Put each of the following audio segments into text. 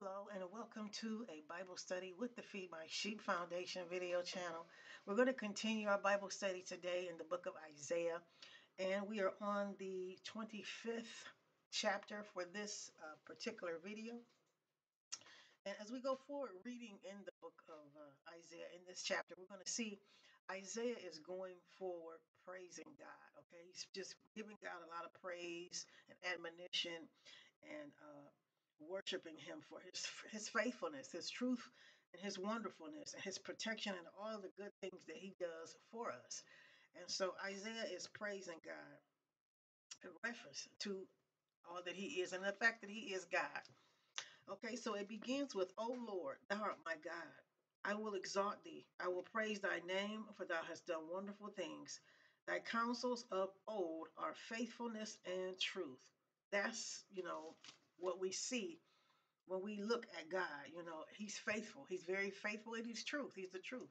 Hello and welcome to a Bible study with the Feed My Sheep Foundation video channel. We're going to continue our Bible study today in the book of Isaiah and we are on the 25th chapter for this uh, particular video. And as we go forward reading in the book of uh, Isaiah in this chapter, we're going to see Isaiah is going forward praising God. Okay, he's just giving God a lot of praise and admonition and uh, worshiping Him for His His faithfulness, His truth, and His wonderfulness, and His protection, and all the good things that He does for us. And so Isaiah is praising God in reference to all that He is and the fact that He is God. Okay, so it begins with, O Lord, thou art my God. I will exalt thee. I will praise thy name, for thou hast done wonderful things. Thy counsels of old are faithfulness and truth. That's, you know, what we see when we look at God. You know, He's faithful. He's very faithful and He's truth. He's the truth.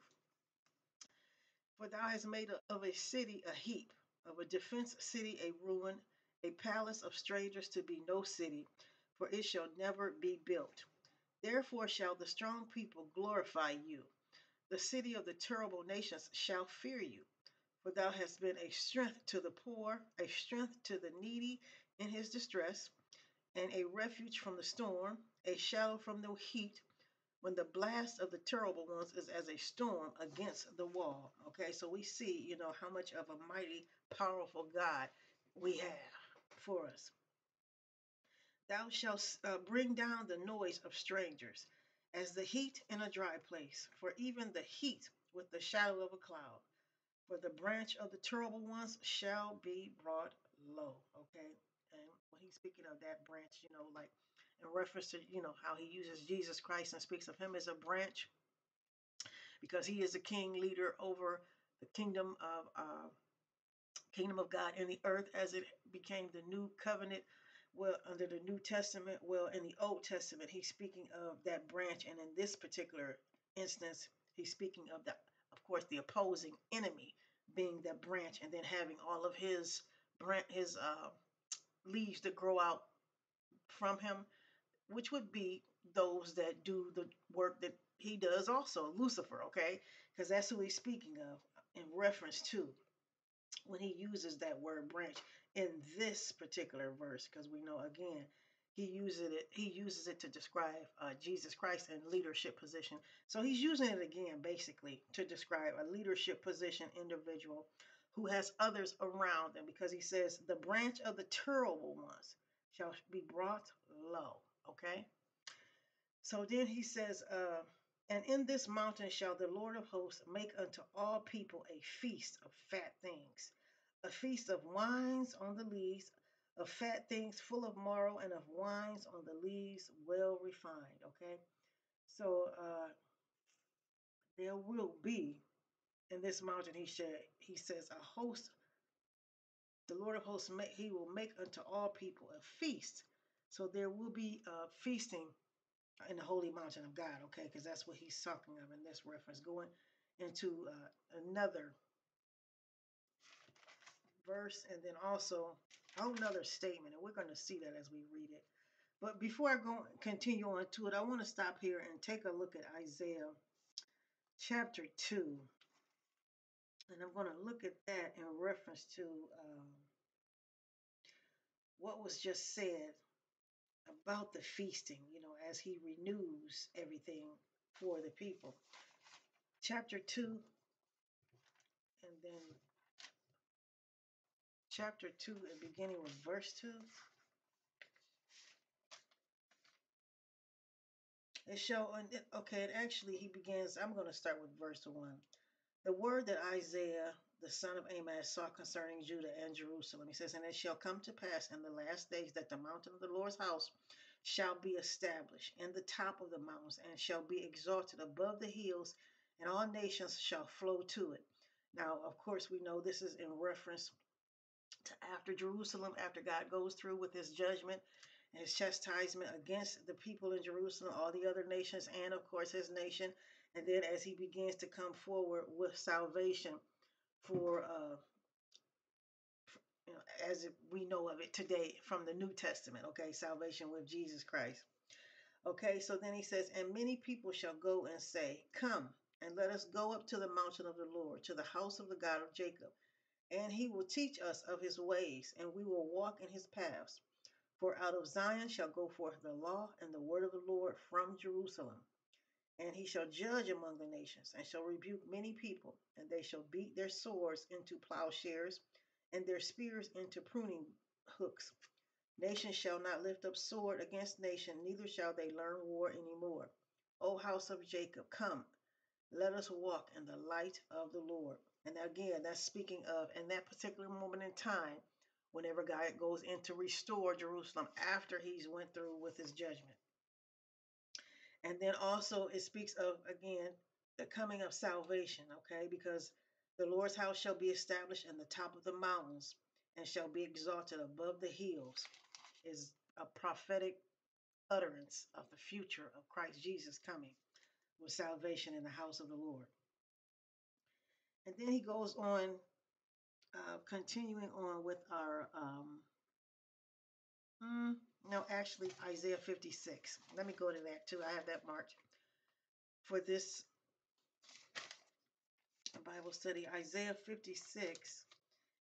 For thou hast made of a city a heap, of a defense city a ruin, a palace of strangers to be no city, for it shall never be built. Therefore shall the strong people glorify you. The city of the terrible nations shall fear you. For thou hast been a strength to the poor, a strength to the needy in his distress, and a refuge from the storm, a shadow from the heat, when the blast of the terrible ones is as a storm against the wall. Okay, so we see, you know, how much of a mighty, powerful God we have for us. Thou shalt uh, bring down the noise of strangers as the heat in a dry place, for even the heat with the shadow of a cloud. For the branch of the terrible ones shall be brought low. Okay, and when he's speaking of that branch, you know, like in reference to you know how he uses Jesus Christ and speaks of him as a branch because he is a king leader over the kingdom of uh, kingdom of God in the earth as it became the new covenant well under the New Testament well in the Old Testament he's speaking of that branch. And in this particular instance he's speaking of the of course the opposing enemy being that branch and then having all of his branch his uh, leaves that grow out from him which would be those that do the work that he does also, Lucifer, okay? Because that's who he's speaking of in reference to when he uses that word branch in this particular verse, because we know again he uses it he uses it to describe uh, Jesus Christ in leadership position. So he's using it again basically to describe a leadership position individual who has others around them because he says the branch of the terrible ones shall be brought low. Okay. So then he says, uh, and in this mountain shall the Lord of hosts make unto all people a feast of fat things, a feast of wines on the lees, of fat things full of marrow, and of wines on the lees well refined. Okay. So uh, there will be in this mountain, he said, he says, a host, the Lord of hosts, he will make unto all people a feast. So there will be uh, feasting in the holy mountain of God, okay? Because that's what he's talking of in this reference. Going into uh, another verse and then also another statement, and we're going to see that as we read it. But before I go continue on to it, I want to stop here and take a look at Isaiah chapter 2. And I'm going to look at that in reference to um, what was just said about the feasting, you know, as he renews everything for the people. Chapter 2, and then chapter 2, and beginning with verse 2. It shall, okay, it actually, he begins, I'm going to start with verse 1. The word that Isaiah the son of Amos saw concerning Judah and Jerusalem. He says, And it shall come to pass in the last days that the mountain of the Lord's house shall be established in the top of the mountains and shall be exalted above the hills, and all nations shall flow to it. Now, of course, we know this is in reference to after Jerusalem, after God goes through with his judgment and his chastisement against the people in Jerusalem, all the other nations, and of course his nation. And then as he begins to come forward with salvation for, uh, you know, as we know of it today from the New Testament, okay, salvation with Jesus Christ. Okay, so then he says, And many people shall go and say, Come, and let us go up to the mountain of the Lord, to the house of the God of Jacob. And he will teach us of his ways, and we will walk in his paths. For out of Zion shall go forth the law and the word of the Lord from Jerusalem. And he shall judge among the nations, and shall rebuke many people, and they shall beat their swords into plowshares, and their spears into pruning hooks. Nation shall not lift up sword against nation, neither shall they learn war any more. O house of Jacob, come, let us walk in the light of the Lord. And again, that's speaking of in that particular moment in time, whenever God goes in to restore Jerusalem after he's went through with his judgment. And then also it speaks of again the coming of salvation, okay? Because the Lord's house shall be established in the top of the mountains and shall be exalted above the hills is a prophetic utterance of the future of Christ Jesus coming with salvation in the house of the Lord. And then he goes on, uh, continuing on with our, um, mm, no, actually, Isaiah 56. Let me go to that too. I have that marked for this Bible study, Isaiah 56.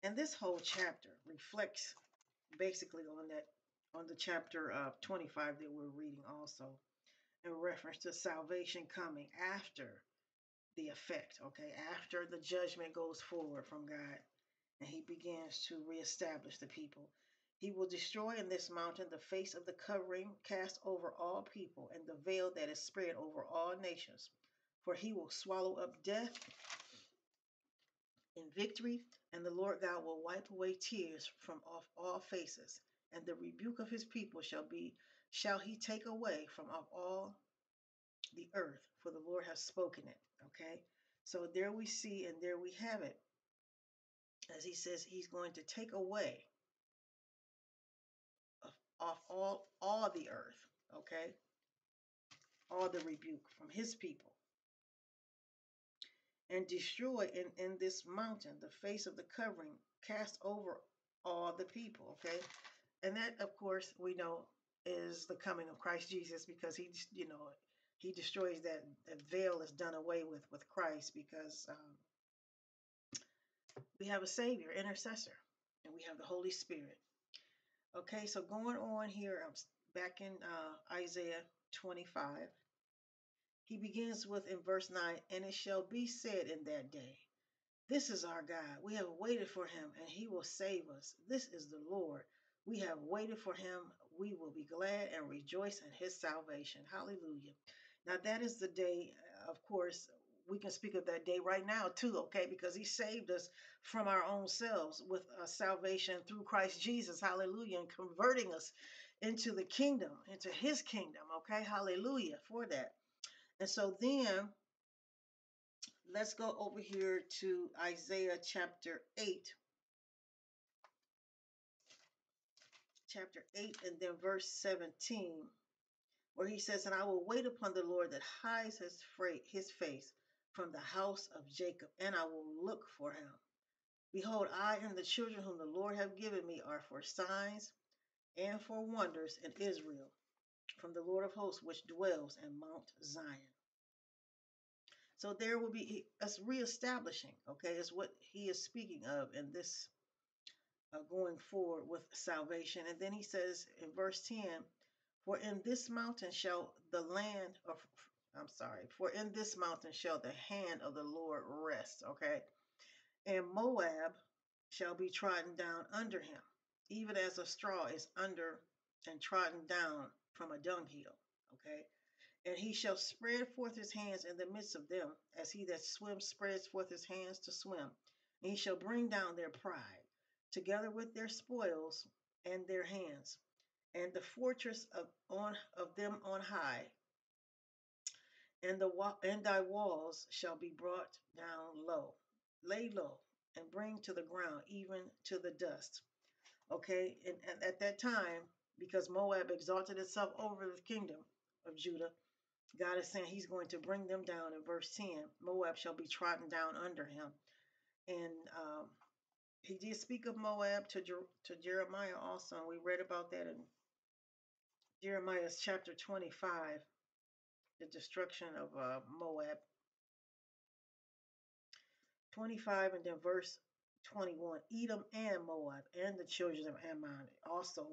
And this whole chapter reflects basically on that, on the chapter of 25 that we're reading also, in reference to salvation coming after the effect, okay, after the judgment goes forward from God and he begins to reestablish the people. He will destroy in this mountain the face of the covering cast over all people and the veil that is spread over all nations. For he will swallow up death in victory, and the Lord God will wipe away tears from off all faces, and the rebuke of his people shall be shall he take away from off all the earth, for the Lord has spoken it. Okay? So there we see and there we have it. As he says he's going to take away off all all the earth, okay? All the rebuke from his people. And destroy in, in this mountain the face of the covering cast over all the people, okay? And that of course we know is the coming of Christ Jesus because he you know he destroys that, that veil is done away with with Christ because um, we have a savior intercessor and we have the Holy Spirit Okay, so going on here, I'm back in uh, Isaiah 25. He begins with in verse 9, and it shall be said in that day, This is our God. We have waited for him, and he will save us. This is the Lord. We have waited for him. We will be glad and rejoice in his salvation. Hallelujah. Now, that is the day, of course, we can speak of that day right now too, okay? Because he saved us from our own selves with salvation through Christ Jesus, hallelujah, and converting us into the kingdom, into his kingdom, okay? Hallelujah for that. And so then let's go over here to Isaiah chapter 8. Chapter 8 and then verse 17, where he says, And I will wait upon the Lord that hides his, his face from the house of Jacob, and I will look for him. Behold, I and the children whom the Lord have given me are for signs and for wonders in Israel, from the Lord of hosts, which dwells in Mount Zion. So there will be us reestablishing, okay, is what he is speaking of in this uh, going forward with salvation. And then he says in verse 10 For in this mountain shall the land of I'm sorry. For in this mountain shall the hand of the Lord rest. Okay. And Moab shall be trodden down under him, even as a straw is under and trodden down from a dunghill. Okay. And he shall spread forth his hands in the midst of them, as he that swims spreads forth his hands to swim. And he shall bring down their pride, together with their spoils and their hands, and the fortress of on of them on high, and the and thy walls shall be brought down low, lay low, and bring to the ground, even to the dust. Okay, and, and at that time, because Moab exalted itself over the kingdom of Judah, God is saying He's going to bring them down. In verse ten, Moab shall be trodden down under him, and um, He did speak of Moab to Jer- to Jeremiah also. And we read about that in Jeremiah chapter 25, the destruction of uh, Moab. 25 and then verse 21 Edom and Moab and the children of Ammon also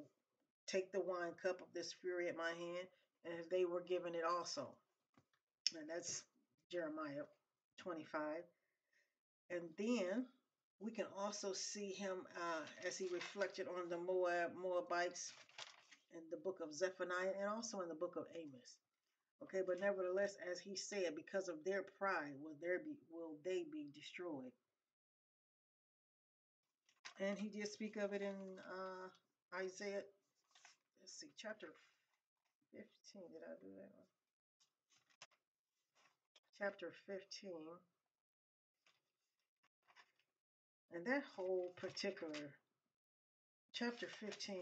take the wine cup of this fury at my hand, and they were given it also. And that's Jeremiah 25. And then we can also see him uh, as he reflected on the Moab Moabites in the book of Zephaniah and also in the book of Amos. Okay, but nevertheless, as he said, because of their pride will there be will they be destroyed. And he did speak of it in uh, Isaiah. Let's see, chapter 15. Did I do that one? Chapter 15. And that whole particular chapter 15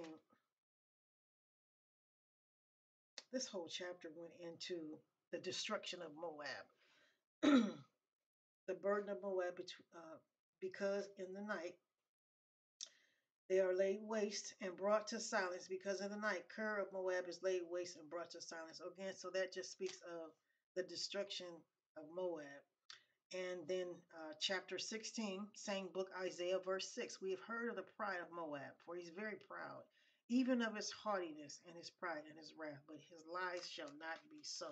this whole chapter went into the destruction of Moab. the burden of Moab, uh, because in the night they are laid waste and brought to silence because in the night Kir of Moab is laid waste and brought to silence. Again, so that just speaks of the destruction of Moab. And then uh, chapter 16, same book, Isaiah, verse 6. We have heard of the pride of Moab, for he's very proud even of his haughtiness and his pride and his wrath, but his lies shall not be so.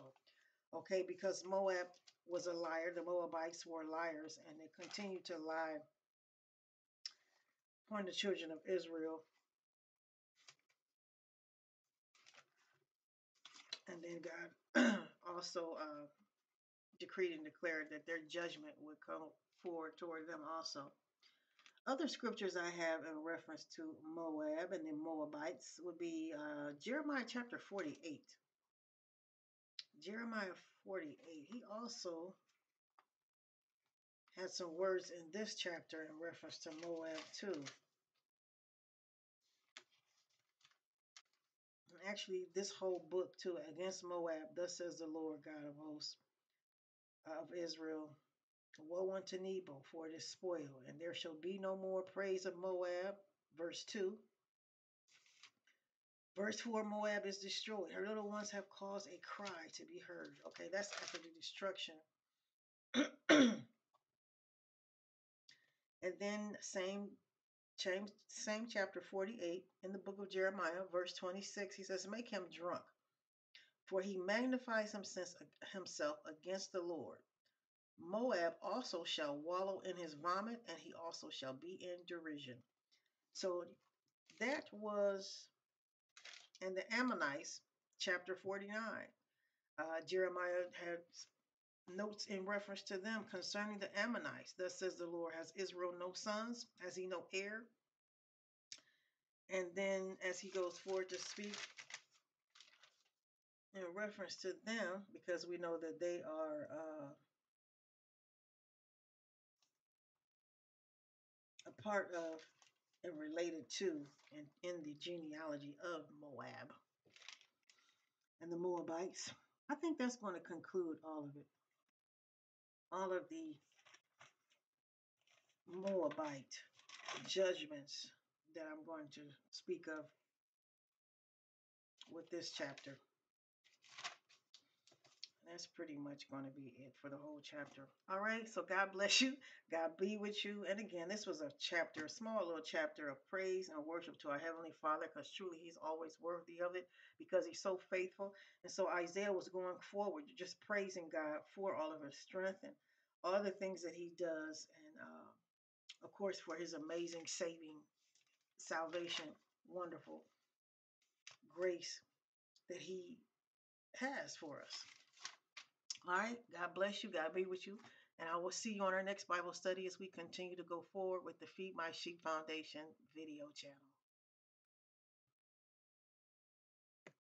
Okay, because Moab was a liar, the Moabites were liars, and they continued to lie upon the children of Israel. And then God also uh, decreed and declared that their judgment would come forward toward them also. Other scriptures I have in reference to Moab and the Moabites would be uh, Jeremiah chapter 48. Jeremiah 48. He also had some words in this chapter in reference to Moab too. And actually, this whole book too, against Moab, thus says the Lord God of hosts of Israel Woe unto Nebo, for it is spoiled, and there shall be no more praise of Moab. Verse 2. Verse 4 Moab is destroyed. Her little ones have caused a cry to be heard. Okay, that's after the destruction. and then, same, same, chapter 48 in the book of Jeremiah, verse 26, he says, Make him drunk, for he magnifies himself against the Lord. Moab also shall wallow in his vomit, and he also shall be in derision. So that was in the Ammonites, chapter 49. Uh, Jeremiah had notes in reference to them concerning the Ammonites. Thus says the Lord, Has Israel no sons? Has he no heir? And then as he goes forward to speak in reference to them, because we know that they are uh, part of and related to and in the genealogy of Moab and the Moabites. I think that's going to conclude all of it. All of the Moabite judgments that I'm going to speak of with this chapter that's pretty much going to be it for the whole chapter. All right, so God bless you. God be with you. And again, this was a chapter, a small little chapter of praise and worship to our Heavenly Father because truly He's always worthy of it because He's so faithful. And so Isaiah was going forward, just praising God for all of His strength and all the things that He does. And uh, of course, for His amazing saving salvation, wonderful grace that He has for us. All right. God bless you. God be with you. And I will see you on our next Bible study as we continue to go forward with the Feed My Sheep Foundation video channel.